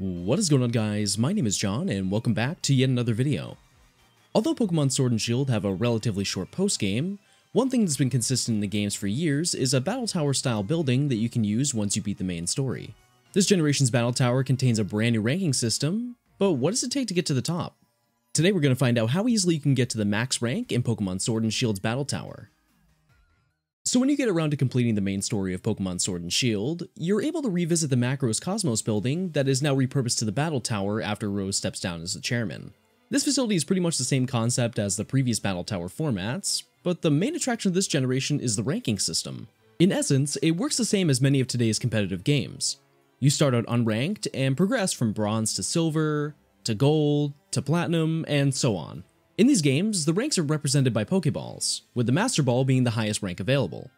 What is going on guys, my name is John and welcome back to yet another video. Although Pokemon Sword and Shield have a relatively short post-game, one thing that's been consistent in the games for years is a Battle Tower style building that you can use once you beat the main story. This generation's Battle Tower contains a brand new ranking system, but what does it take to get to the top? Today we're going to find out how easily you can get to the max rank in Pokemon Sword and Shield's Battle Tower. So when you get around to completing the main story of Pokemon Sword and Shield, you're able to revisit the Macros Cosmos building that is now repurposed to the Battle Tower after Rose steps down as the chairman. This facility is pretty much the same concept as the previous Battle Tower formats, but the main attraction of this generation is the ranking system. In essence, it works the same as many of today's competitive games. You start out unranked and progress from bronze to silver, to gold, to platinum, and so on. In these games, the ranks are represented by Pokeballs, with the Master Ball being the highest rank available.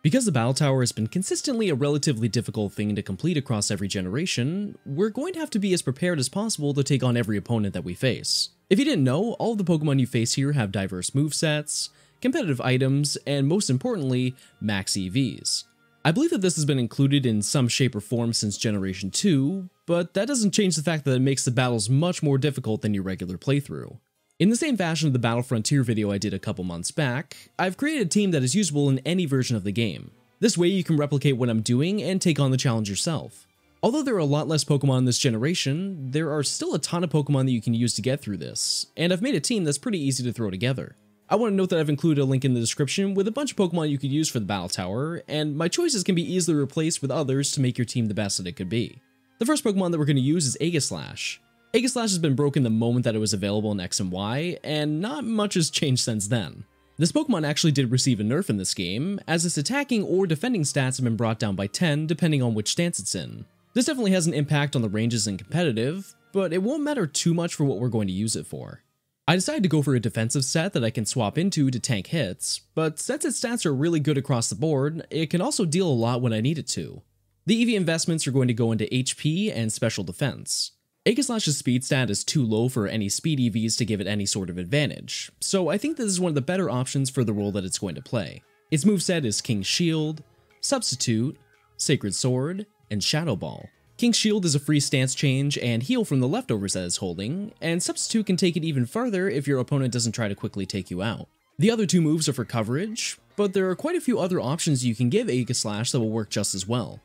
Because the Battle Tower has been consistently a relatively difficult thing to complete across every generation, we're going to have to be as prepared as possible to take on every opponent that we face. If you didn't know, all of the Pokemon you face here have diverse movesets, competitive items, and most importantly, max EVs. I believe that this has been included in some shape or form since Generation 2, but that doesn't change the fact that it makes the battles much more difficult than your regular playthrough. In the same fashion of the Battle Frontier video I did a couple months back, I've created a team that is usable in any version of the game. This way you can replicate what I'm doing and take on the challenge yourself. Although there are a lot less Pokemon in this generation, there are still a ton of Pokemon that you can use to get through this, and I've made a team that's pretty easy to throw together. I want to note that I've included a link in the description with a bunch of Pokemon you could use for the Battle Tower, and my choices can be easily replaced with others to make your team the best that it could be. The first Pokemon that we're going to use is Aegislash. Aegislash has been broken the moment that it was available in X and Y, and not much has changed since then. This Pokemon actually did receive a nerf in this game, as its attacking or defending stats have been brought down by 10 depending on which stance it's in. This definitely has an impact on the ranges in competitive, but it won't matter too much for what we're going to use it for. I decided to go for a defensive set that I can swap into to tank hits, but since its stats are really good across the board, it can also deal a lot when I need it to. The EV investments are going to go into HP and special defense. Aegislash's speed stat is too low for any speed EVs to give it any sort of advantage, so I think this is one of the better options for the role that it's going to play. Its moveset is King's Shield, Substitute, Sacred Sword, and Shadow Ball. King's Shield is a free stance change and heal from the leftovers that it's holding, and Substitute can take it even further if your opponent doesn't try to quickly take you out. The other two moves are for coverage, but there are quite a few other options you can give Aegislash that will work just as well.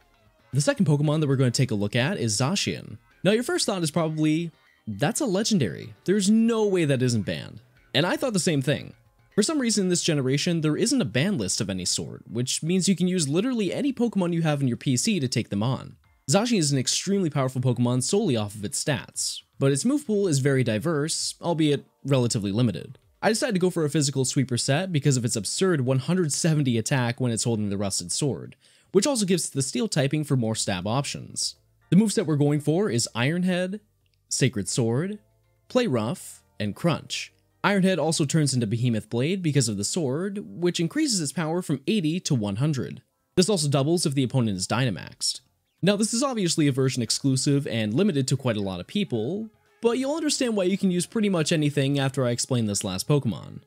The second Pokemon that we're going to take a look at is Zacian. Now your first thought is probably, that's a legendary, there's no way that isn't banned. And I thought the same thing. For some reason in this generation, there isn't a ban list of any sort, which means you can use literally any Pokemon you have in your PC to take them on. Zacian is an extremely powerful Pokemon solely off of its stats, but its move pool is very diverse, albeit relatively limited. I decided to go for a physical sweeper set because of its absurd 170 attack when it's holding the rusted sword, which also gives the steel typing for more stab options. The moveset we're going for is Iron Head, Sacred Sword, Play Rough, and Crunch. Iron Head also turns into Behemoth Blade because of the sword, which increases its power from 80 to 100. This also doubles if the opponent is Dynamaxed. Now this is obviously a version exclusive and limited to quite a lot of people, but you'll understand why you can use pretty much anything after I explain this last Pokemon.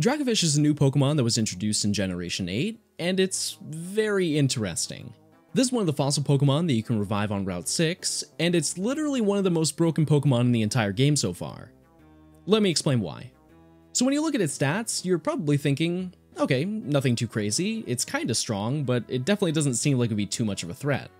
Dracovish is a new Pokemon that was introduced in Generation 8, and it's very interesting. This is one of the fossil Pokemon that you can revive on Route 6, and it's literally one of the most broken Pokemon in the entire game so far. Let me explain why. So when you look at its stats, you're probably thinking, okay, nothing too crazy, it's kinda strong, but it definitely doesn't seem like it'd be too much of a threat.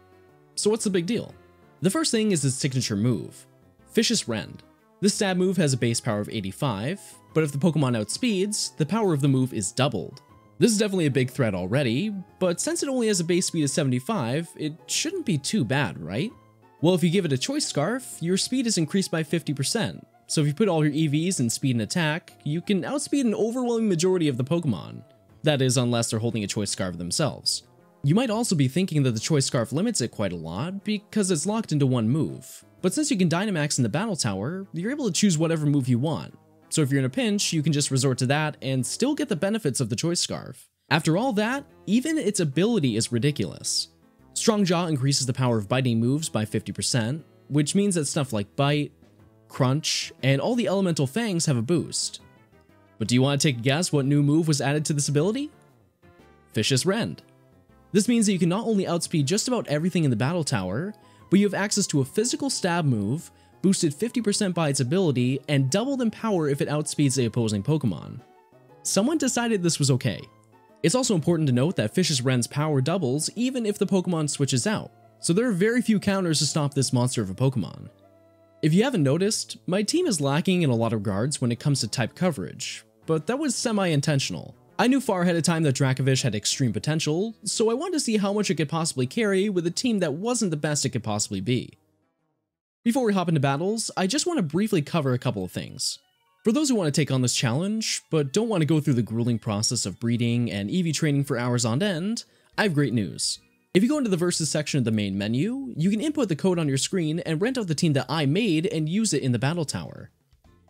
So what's the big deal? The first thing is its signature move, Fishious Rend. This stab move has a base power of 85, but if the Pokemon outspeeds, the power of the move is doubled. This is definitely a big threat already, but since it only has a base speed of 75, it shouldn't be too bad, right? Well, if you give it a Choice Scarf, your speed is increased by 50%, so if you put all your EVs in speed and attack, you can outspeed an overwhelming majority of the Pokemon. That is, unless they're holding a Choice Scarf themselves. You might also be thinking that the Choice Scarf limits it quite a lot because it's locked into one move, but since you can Dynamax in the Battle Tower, you're able to choose whatever move you want, so if you're in a pinch, you can just resort to that and still get the benefits of the Choice Scarf. After all that, even its ability is ridiculous. Strong Jaw increases the power of biting moves by 50%, which means that stuff like Bite, Crunch, and all the Elemental Fangs have a boost. But do you want to take a guess what new move was added to this ability? Fishious Rend. This means that you can not only outspeed just about everything in the Battle Tower, but you have access to a physical stab move, boosted 50% by its ability, and doubled in power if it outspeeds the opposing Pokemon. Someone decided this was okay. It's also important to note that Fishious Rend's power doubles even if the Pokemon switches out, so there are very few counters to stop this monster of a Pokemon. If you haven't noticed, my team is lacking in a lot of guards when it comes to type coverage, but that was semi-intentional. I knew far ahead of time that Dracovish had extreme potential, so I wanted to see how much it could possibly carry with a team that wasn't the best it could possibly be. Before we hop into battles, I just want to briefly cover a couple of things. For those who want to take on this challenge, but don't want to go through the grueling process of breeding and EV training for hours on end, I have great news. If you go into the Versus section of the main menu, you can input the code on your screen and rent out the team that I made and use it in the battle tower.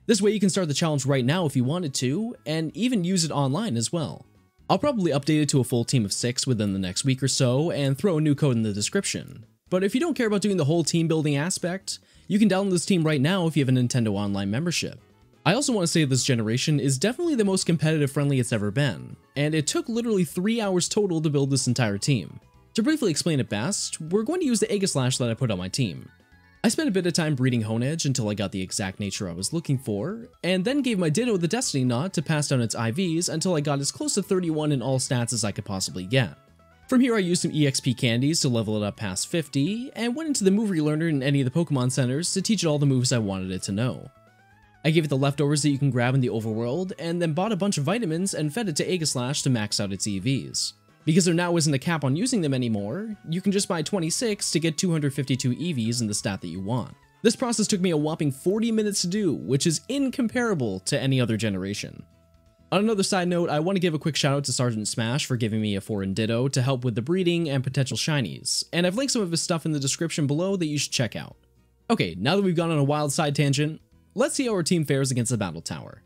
This way you can start the challenge right now if you wanted to, and even use it online as well. I'll probably update it to a full team of 6 within the next week or so and throw a new code in the description. But if you don't care about doing the whole team building aspect, you can download this team right now if you have a Nintendo Online membership. I also want to say this generation is definitely the most competitive friendly it's ever been, and it took literally 3 hours total to build this entire team. To briefly explain it best, we're going to use the Aegislash that I put on my team. I spent a bit of time breeding Honedge until I got the exact nature I was looking for, and then gave my Ditto the Destiny Knot to pass down its IVs until I got as close to 31 in all stats as I could possibly get. From here I used some EXP candies to level it up past 50, and went into the move relearner in any of the Pokemon centers to teach it all the moves I wanted it to know. I gave it the leftovers that you can grab in the overworld, and then bought a bunch of vitamins and fed it to Aegislash to max out its EVs. Because there now isn't a cap on using them anymore, you can just buy 26 to get 252 EVs in the stat that you want. This process took me a whopping 40 minutes to do, which is incomparable to any other generation. On another side note, I want to give a quick shout out to Sergeant Smash for giving me a foreign Ditto to help with the breeding and potential shinies, and I've linked some of his stuff in the description below that you should check out. Okay, now that we've gone on a wild side tangent, let's see how our team fares against the Battle Tower.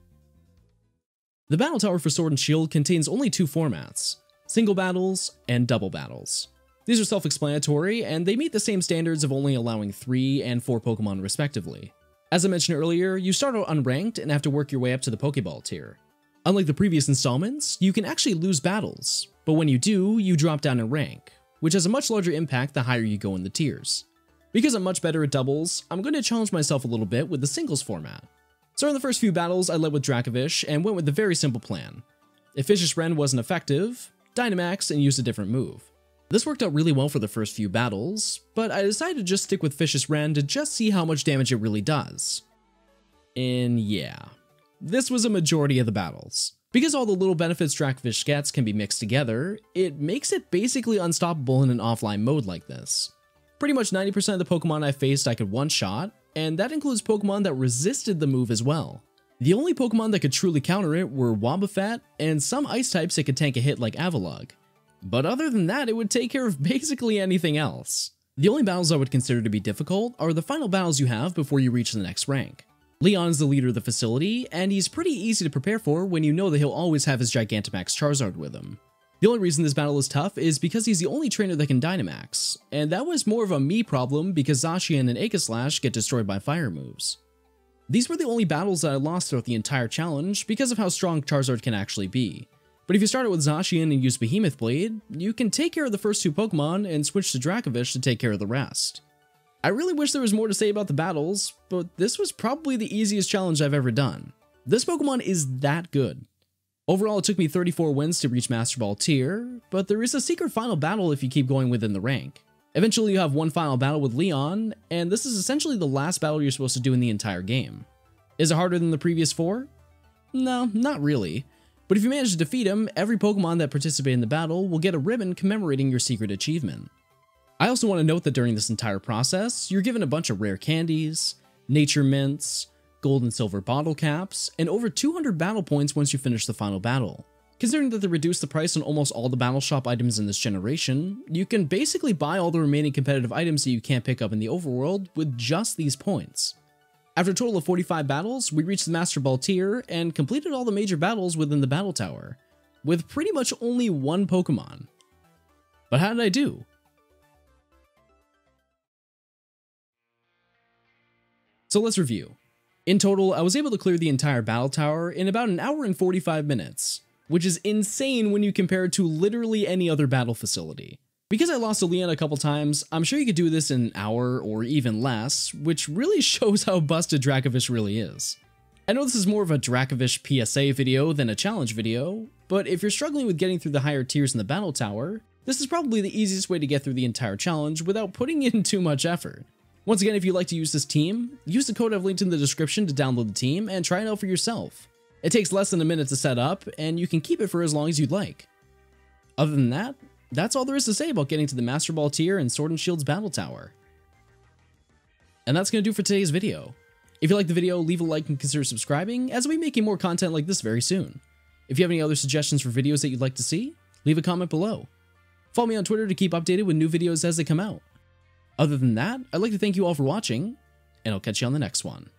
The Battle Tower for Sword and Shield contains only two formats, single battles, and double battles. These are self-explanatory, and they meet the same standards of only allowing 3 and 4 Pokemon respectively. As I mentioned earlier, you start out unranked and have to work your way up to the Pokeball tier. Unlike the previous installments, you can actually lose battles, but when you do, you drop down in rank, which has a much larger impact the higher you go in the tiers. Because I'm much better at doubles, I'm going to challenge myself a little bit with the singles format. So in the first few battles, I led with Dracovish and went with the very simple plan. If Fishious Rend wasn't effective, Dynamax and use a different move. This worked out really well for the first few battles, but I decided to just stick with Fishious Rend to just see how much damage it really does. And yeah, this was a majority of the battles. Because all the little benefits Dracovish gets can be mixed together, it makes it basically unstoppable in an offline mode like this. Pretty much 90% of the Pokemon I faced I could one-shot, and that includes Pokemon that resisted the move as well. The only Pokemon that could truly counter it were Wobbuffet and some ice types that could tank a hit like Avalugg. But other than that, it would take care of basically anything else. The only battles I would consider to be difficult are the final battles you have before you reach the next rank. Leon is the leader of the facility, and he's pretty easy to prepare for when you know that he'll always have his Gigantamax Charizard with him. The only reason this battle is tough is because he's the only trainer that can Dynamax, and that was more of a me problem because Zacian and Aegislash get destroyed by fire moves. These were the only battles that I lost throughout the entire challenge because of how strong Charizard can actually be. But if you start out with Zacian and use Behemoth Blade, you can take care of the first two Pokemon and switch to Dracovish to take care of the rest. I really wish there was more to say about the battles, but this was probably the easiest challenge I've ever done. This Pokemon is that good. Overall, it took me 34 wins to reach Master Ball tier, but there is a secret final battle if you keep going within the rank. Eventually you have one final battle with Leon, and this is essentially the last battle you're supposed to do in the entire game. Is it harder than the previous four? No, not really. But if you manage to defeat him, every Pokemon that participated in the battle will get a ribbon commemorating your secret achievement. I also want to note that during this entire process, you're given a bunch of rare candies, nature mints, gold and silver bottle caps, and over 200 battle points once you finish the final battle. Considering that they reduced the price on almost all the Battle Shop items in this generation, you can basically buy all the remaining competitive items that you can't pick up in the overworld with just these points. After a total of 45 battles, we reached the Master Ball tier and completed all the major battles within the Battle Tower, with pretty much only one Pokemon. But how did I do? So let's review. In total, I was able to clear the entire Battle Tower in about an hour and 45 minutes, which is insane when you compare it to literally any other battle facility. Because I lost to Leon a couple times, I'm sure you could do this in an hour or even less, which really shows how busted Dracovish really is. I know this is more of a Dracovish PSA video than a challenge video, but if you're struggling with getting through the higher tiers in the battle tower, this is probably the easiest way to get through the entire challenge without putting in too much effort. Once again, if you'd like to use this team, use the code I've linked in the description to download the team and try it out for yourself. It takes less than a minute to set up, and you can keep it for as long as you'd like. Other than that, that's all there is to say about getting to the Master Ball tier and Sword and Shield's Battle Tower. And that's going to do for today's video. If you liked the video, leave a like and consider subscribing, as we'll be making more content like this very soon. If you have any other suggestions for videos that you'd like to see, leave a comment below. Follow me on Twitter to keep updated with new videos as they come out. Other than that, I'd like to thank you all for watching, and I'll catch you on the next one.